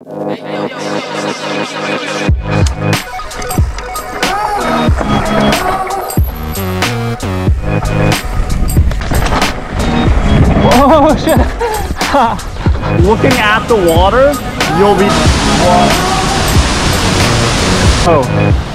Oh shit! Looking at the water, you'll be. Oh.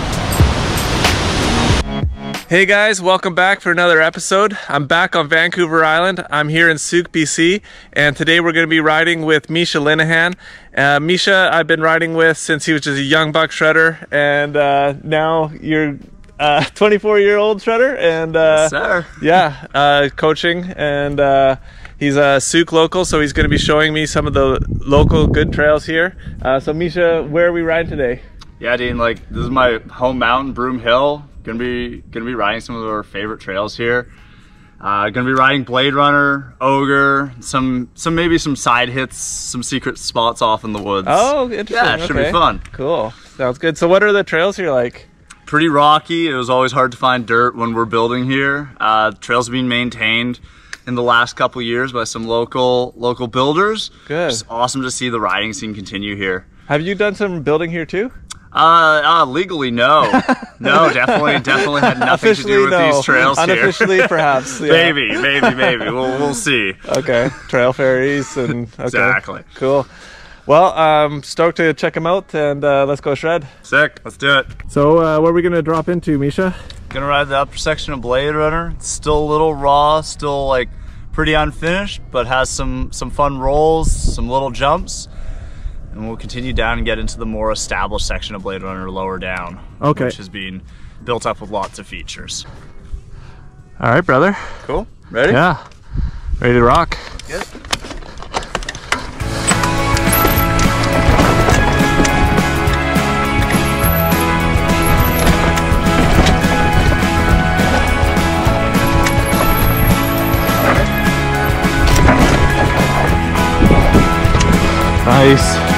Hey guys, welcome back for another episode. I'm back on Vancouver Island. I'm here in Sooke, BC, and today we're going to be riding with Misha Linehan. Uh, Misha, I've been riding with since he was just a young buck shredder, and uh, now you're a 24 year old shredder, and uh, Sir. yeah, uh, coaching, and uh, he's a Sooke local, so he's going to be showing me some of the local good trails here. Uh, so Misha, where are we riding today? Yeah, Dean, like this is my home mountain, Broom Hill. Gonna be gonna be riding some of our favorite trails here. Uh, gonna be riding Blade Runner, Ogre, some some maybe some side hits, some secret spots off in the woods. Oh, interesting. Yeah, should be fun. Cool. Sounds good. So, what are the trails here like? Pretty rocky. It was always hard to find dirt when we're building here. Uh, trails being maintained in the last couple years by some local local builders. Good. It's awesome to see the riding scene continue here. Have you done some building here too? Uh, uh legally, no, no, definitely, definitely had nothing to do with no. these trails here. Unofficially, perhaps. Yeah. maybe, maybe, maybe. We'll we'll see. Okay. Trail fairies and okay. Exactly. Cool. Well, I'm stoked to check them out, and uh, let's go shred. Sick. Let's do it. So, uh, where are we gonna drop into, Misha? Gonna ride the upper section of Blade Runner. It's still a little raw, still like pretty unfinished, but has some some fun rolls, some little jumps. And we'll continue down and get into the more established section of Blade Runner lower down. Okay. Which has been built up with lots of features. All right, brother. Cool. Ready? Yeah. Ready to rock. Good. Nice.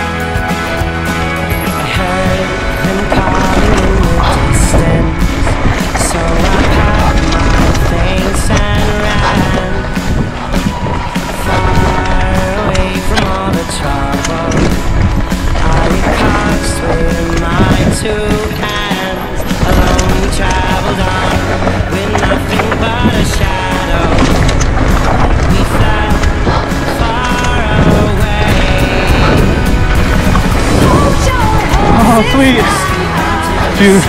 Few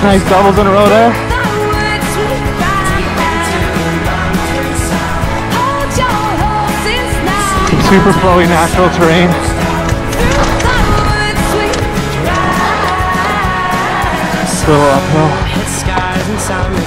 nice doubles in a row there. Super flowy natural terrain. It's a little uphill. Scars and some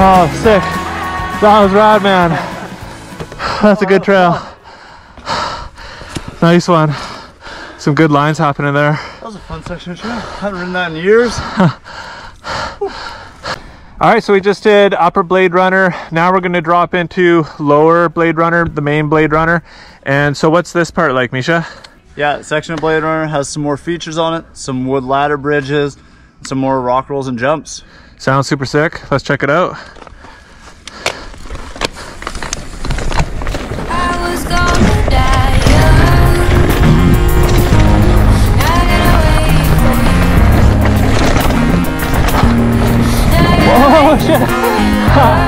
Oh, sick. That was rad, man. That's a good trail. Nice one. Some good lines happening there. That was a fun section of trail. I haven't ridden that in years. All right, so we just did upper Blade Runner. Now we're gonna drop into lower Blade Runner, the main Blade Runner. And so what's this part like, Misha? Yeah, section of Blade Runner has some more features on it, some wood ladder bridges, some more rock rolls and jumps. Sounds super sick. Let's check it out. I was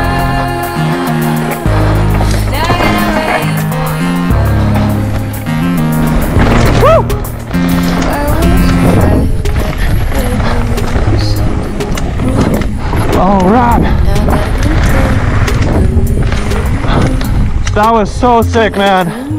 That was so sick, man.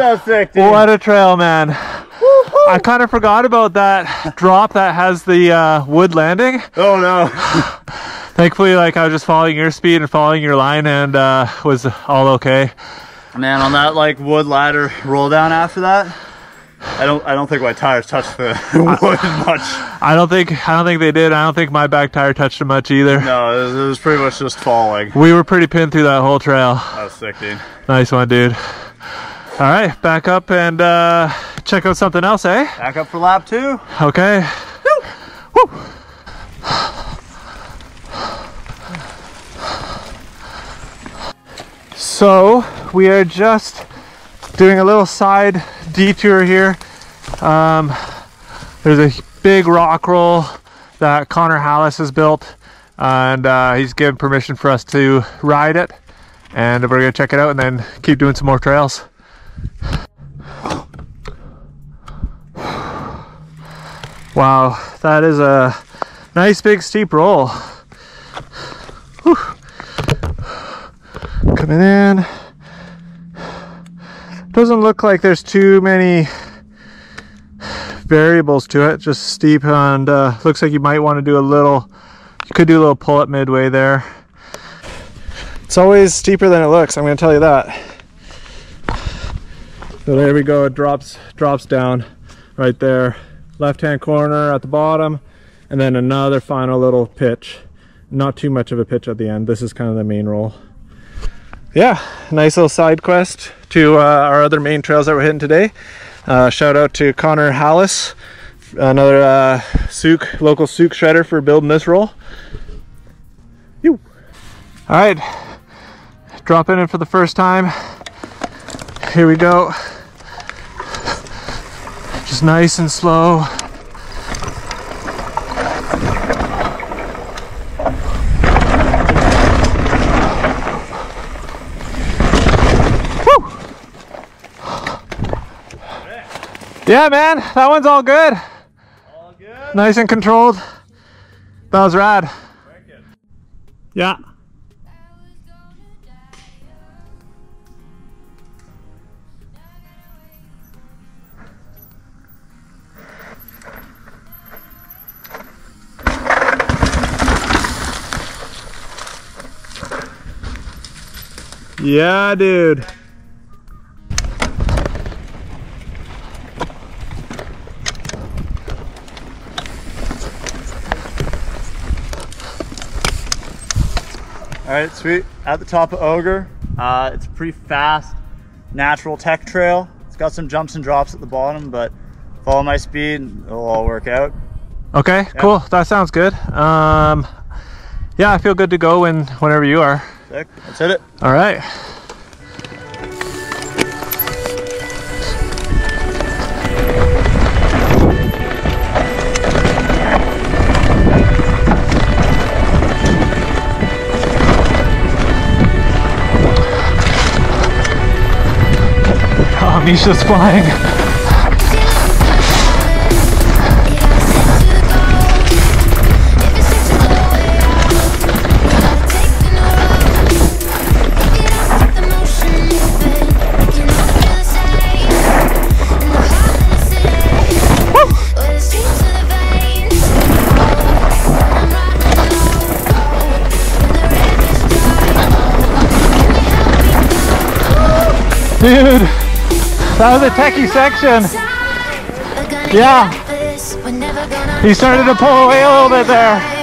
Whoa. Oh, dude. What a trail, man. I kind of forgot about that drop that has the uh, wood landing. Oh no. Thankfully, like I was just following your speed and following your line and uh, was all okay. Man, on that like wood ladder roll down after that, I don't I don't think my tires touched the wood much. I don't think I don't think they did. I don't think my back tire touched it much either. No, it was, it was pretty much just falling. We were pretty pinned through that whole trail. That was sick, dude. Nice one, dude. All right, back up and uh, check out something else, eh? Back up for lap two. Okay. Woo. So we are just doing a little side detour here. Um, there's a big rock roll that Connor Hallis has built, and uh, he's given permission for us to ride it. And we're gonna check it out and then keep doing some more trails. Wow, that is a nice big steep roll. Whew. Coming in. Doesn't look like there's too many variables to it, just steep and uh, looks like you might want to do a little, you could do a little pull up midway there. It's always steeper than it looks, I'm going to tell you that. So there we go, it drops, drops down right there. Left hand corner at the bottom and then another final little pitch. Not too much of a pitch at the end this is kind of the main roll. Yeah nice little side quest to uh, our other main trails that we're hitting today. Uh, shout out to connor hallis another uh, Sooke local Sooke shredder for building this roll. You all right dropping in it for the first time here we go just nice and slow. Woo! Yeah, man, that one's all good. All good. Nice and controlled. That was rad. Yeah. Yeah, dude. All right, sweet. At the top of Ogre, uh, it's a pretty fast, natural tech trail. It's got some jumps and drops at the bottom, but follow my speed, it'll all work out. Okay, cool. That sounds good. Um, yeah, I feel good to go when whenever you are. Sick. Let's hit it. All right. Oh, Misha's flying. Dude, that was a techie section. Yeah. He started to pull away a little bit there.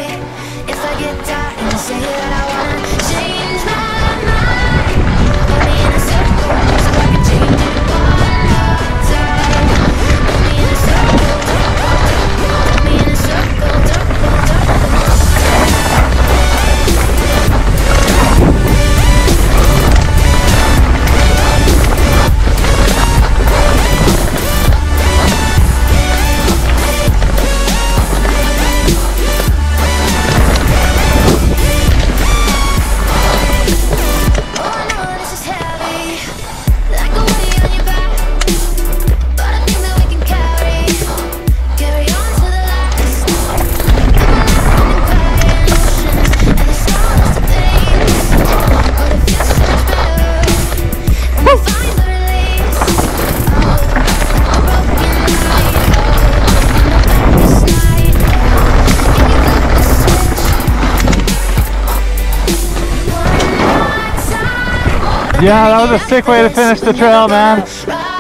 Yeah, that was a sick way to finish the trail, man.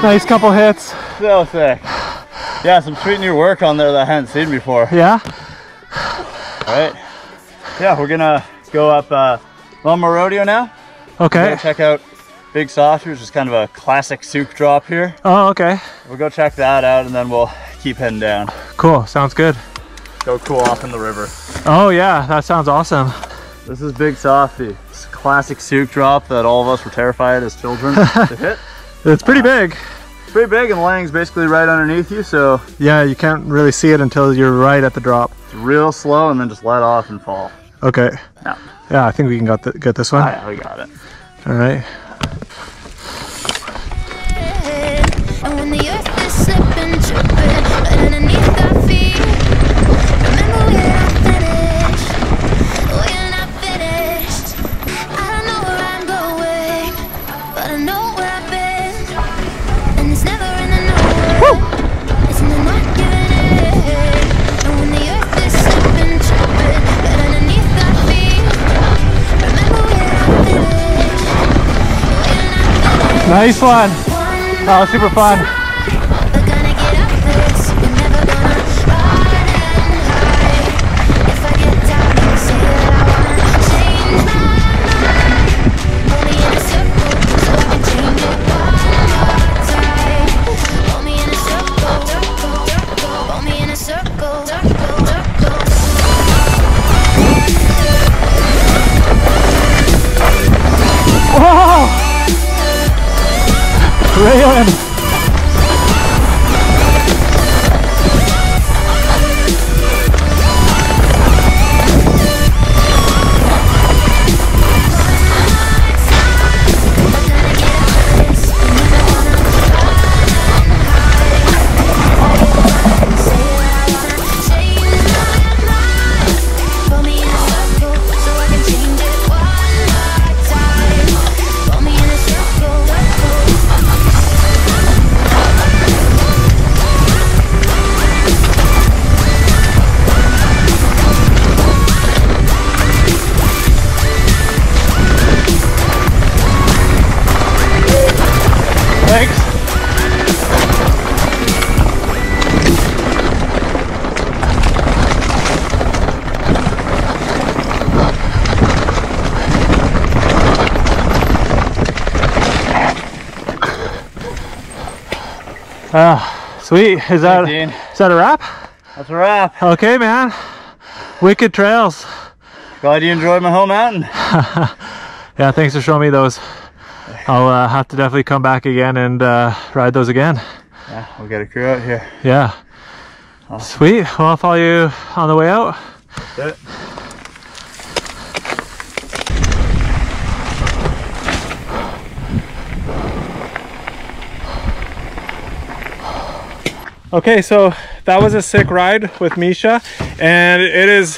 Nice couple hits. So sick. Yeah, some sweet new work on there that I hadn't seen before. Yeah? All right. Yeah, we're gonna go up uh, Loma Rodeo now. Okay. Check out Big Saucer, which is kind of a classic Sooke drop here. Oh, okay. We'll go check that out and then we'll keep heading down. Cool. Sounds good. Go cool off in the river. Oh, yeah. That sounds awesome. This is Big Softy. It's a classic Sooke drop that all of us were terrified as children to hit. It's pretty big. It's pretty big and the landing's basically right underneath you, so Yeah, you can't really see it until you're right at the drop. it's real slow and then just let off and fall. Okay. Yeah. Yeah, I think we can got the, get this one. Ah, yeah, we got it. All right. Nice one. One Oh, super fun. Ah, sweet. Is that is that a wrap? That's a wrap. Okay, man. Wicked trails. Glad you enjoyed my whole mountain. Yeah, thanks for showing me those. I'll uh, have to definitely come back again and uh, ride those again. Yeah, we'll get a crew out here. Yeah. Sweet. Well, I'll follow you on the way out. Okay, so that was a sick ride with Misha, and it is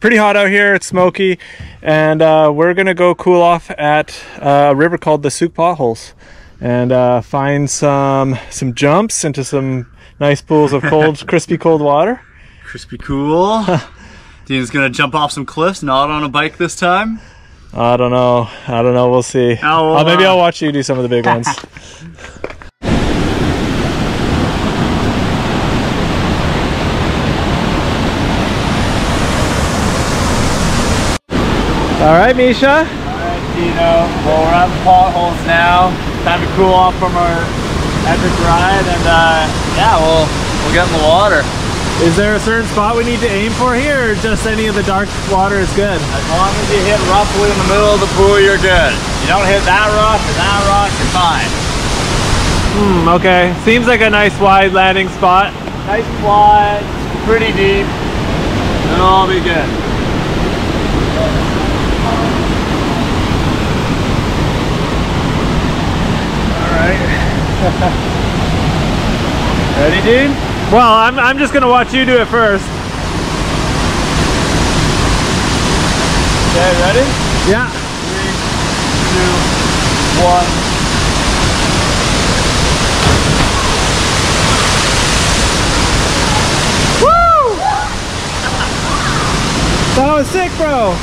pretty hot out here. It's smoky, and uh, we're gonna go cool off at uh, a river called the Sooke Potholes, and uh, find some some jumps into some nice pools of cold, crispy cold water. Crispy cool. Dean's gonna jump off some cliffs, not on a bike this time. I don't know. I don't know. We'll see. Well, Uh, maybe uh, I'll watch you do some of the big ones. All right, Misha. Alright, Dino. Well, we're at the potholes now. Time to cool off from our epic ride, and uh, yeah, we'll we'll get in the water. Is there a certain spot we need to aim for here, or just any of the dark water is good? As long as you hit roughly in the middle of the pool, you're good. You don't hit that rock or that rock, you're fine. Hmm, okay. Seems like a nice wide landing spot. Nice wide, pretty deep. It'll all be good. Ready, dude? Well, I'm, I'm just gonna watch you do it first. Okay, ready? Yeah. Three, two, one. Woo! That was sick, bro.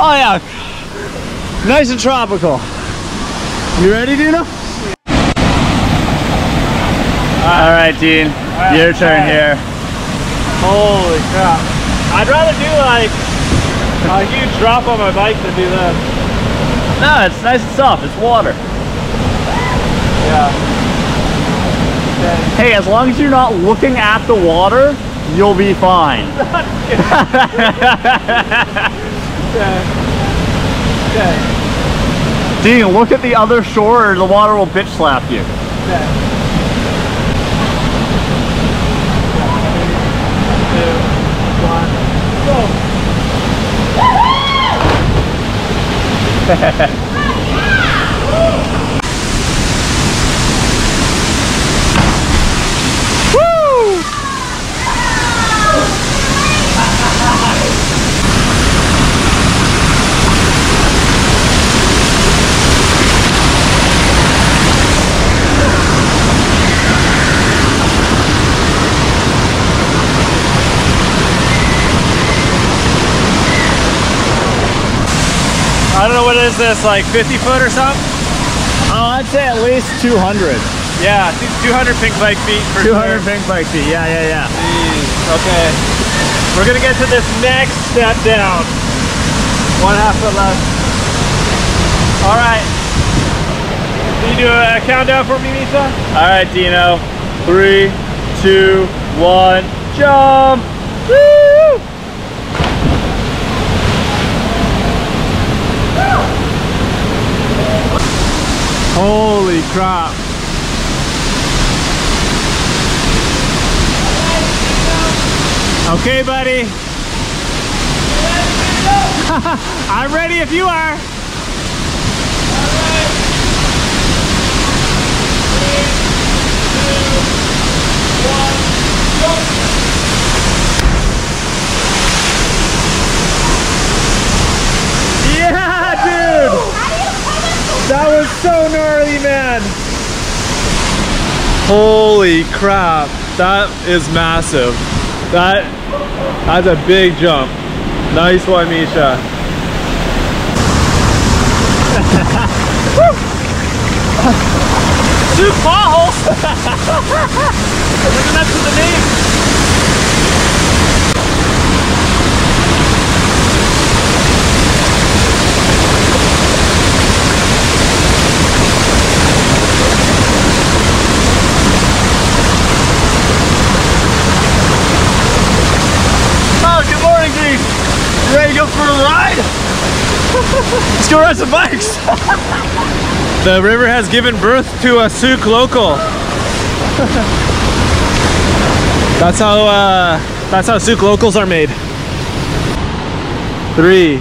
Oh yeah, nice and tropical. You ready, Dino? All right, Dean. Your turn here. Holy crap. I'd rather do like a huge drop on my bike than do this. No, it's nice and soft. It's water. Yeah. Okay. Hey, as long as you're not looking at the water, you'll be fine. Okay. Okay. Dean, look at the other shore or the water will bitch slap you. Okay. I don't know what is this, like 50 foot or something? Oh, I'd say at least 200. Yeah, 200 Pinkbike feet for 200 sure. Pinkbike feet. Yeah, yeah, yeah. Jeez, okay. We're gonna get to this next step down. One half foot left. All right. Can you do a countdown for me, Misha? All right, Dino. Three, two, one, jump! Woo! Holy crap. Okay, buddy. I'm ready if you are. Yeah, dude! That was so gnarly, man. Holy crap. That is massive. That that's a big jump. Nice one, Misha. Two balls! Living up to the name. Oh, good morning, Dean. You ready to go for a ride? Go ride some bikes. The river has given birth to a Sooke local. that's how uh, that's how Sooke locals are made. Three,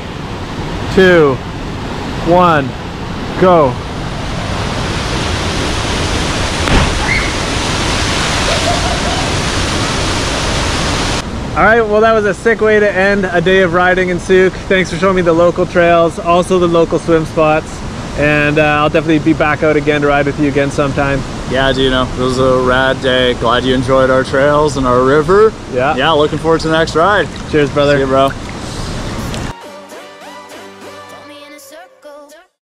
two, one, go. All right, well that was a sick way to end a day of riding in Sooke. Thanks for showing me the local trails, also the local swim spots. And uh, I'll definitely be back out again to ride with you again sometime. Yeah, Dino. It was a rad day. Glad you enjoyed our trails and our river. Yeah. Yeah, looking forward to the next ride. Cheers, brother. See you, bro.